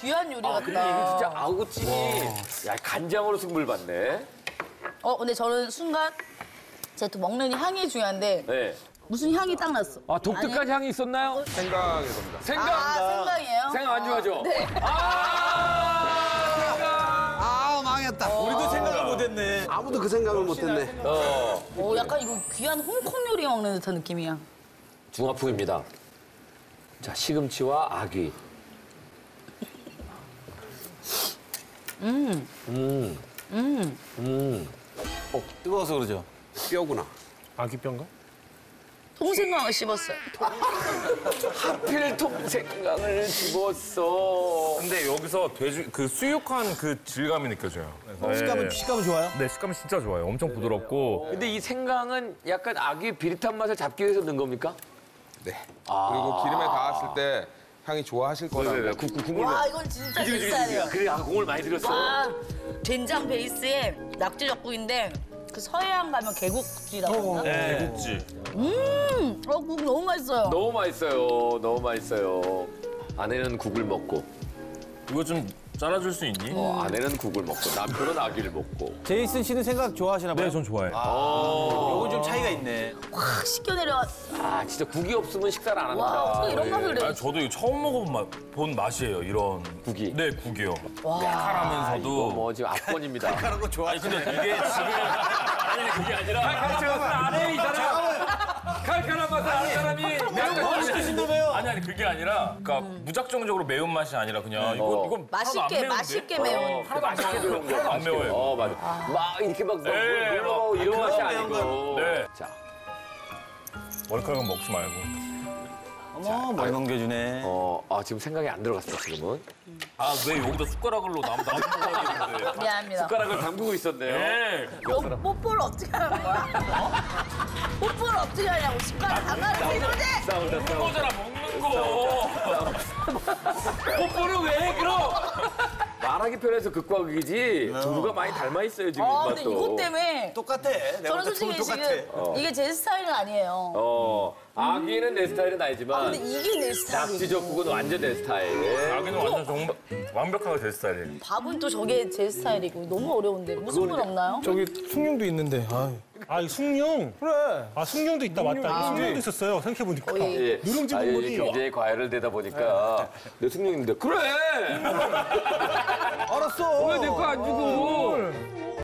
귀한 요리 아, 근데 이게 같다. 진짜 아구찜이 야, 간장으로 승부를 받네. 어, 근데 저는 순간 제가 또 먹는 향이 중요한데 네. 무슨 향이 딱 났어. 아, 독특한 향이 있었나요? 생각의 겁니다. 생강. 아, 생강이에요? 생강 안 좋아하죠? 네. 아! 아 망했다. 우리도 생각을 못했네. 아무도 그 생각을 못했네. 어. 어, 약간 이거 귀한 홍콩 요리 먹는 듯한 느낌이야. 중화풍입니다. 자, 시금치와 아귀. 뜨거워서 그러죠. 뼈구나. 아기뼈인가? 통생강을 씹었어요. 하필 통생강을 집었어. 근데 여기서 돼지 그 수육한 그 질감이 느껴져요. 그래서 식감은 네. 식감은 좋아요? 네, 식감이 진짜 좋아요. 엄청 부드럽고. 근데 이 생강은 약간 아귀 비릿한 맛을 잡기 위해서 넣은 겁니까? 네. 그리고 기름에 닿았을 때 향이 좋아하실 거라고. 네네네. 국, 국, 국물. 와, 이건 진짜 내 스타일이야. 그래, 아, 공을 많이 들였어. 와, 된장 베이스에 낙지 젓국인데 그 서해안 가면 개국지라고 하나? 네. 국지. 음, 어, 국 너무 맛있어요. 너무 맛있어요. 너무 맛있어요. 아내는 국을 먹고, 이거 좀 잘라줄 수 있니? 어, 아내는 국을 먹고, 남편은 아귀를 먹고. 제이슨 씨는 생각 좋아하시나 봐요? 네, 전 좋아해요. 요건 좀 차이가 있네. 확 씻겨내려. 아, 진짜 국이 없으면 식사를 안 합니다. 와, 어떻게 이런 맛을 아, 내? 저도 이거 처음 먹어본 맛, 본 맛이에요. 이런 국이? 네, 국이요. 아, 칼하면서도. 이거 뭐 지금 압권입니다. 그런 거 좋아. 아니 근데 이게 지금 아니 그게 아니라 칼칼한 맛을 안해, 이 사람. 칼칼한 맛을 아는 사람이 뭐 시키신다며요? 아니 아니 그게 아니라 그러니까 무작정적으로 매운 맛이 아니라 그냥 이거 어. 이거 맛있게, 맛있게 매운. 어, 맛있게 매운 거. 안. 매워요. 어, 맞아. 막 이렇게 막 네, 놀러가고 막 이런 맛이 아니고. 네. 자, 머리카락은 먹지 말고. 어머 많이 넘겨주네. 어, 아, 지금 생각이 안 들어갔어, 지금은. 아 왜 여기다 숟가락으로 남 먹어야겠는데. 미안합니다. 숟가락을 담그고 있었네요. 네. 너 뽀뽀를 어떻게 하는 거야? 뽀뽀를 어떻게 하냐고 숟가락 이러지? 싸운다, 싸운다. 거잖아 먹는 거. 뽀뽀를 왜 해, 그럼? 말하기 편해서 극과 극이지. 두부가 많이 닮아 있어요, 지금 아, 근데 입맛도. 이것 때문에 똑같아. 내가 저는 솔직히 똑같아. 지금 이게 제 스타일은 아니에요. 어, 아기는 내 스타일은 아, 아니지만 근데 이게 내 스타일이에요. 낙지젓국은 완전 내 스타일. 아기는 완전 정말 완벽하게 제 스타일이에요. 밥은 또 저게 제 스타일이고 너무 어려운데 무슨 분 없나요? 저기 숭늉도 있는데. 아, 아, 이 숭늉. 그래. 아, 숭늉도 있다. 맞다. 아. 숭늉도 있었어요. 생각해보니까. 거의 예. 누룽지 아, 국물이. 굉장히 과외를 되다 보니까 내 승용인데 그래 알았어. 왜 내 거 안 주고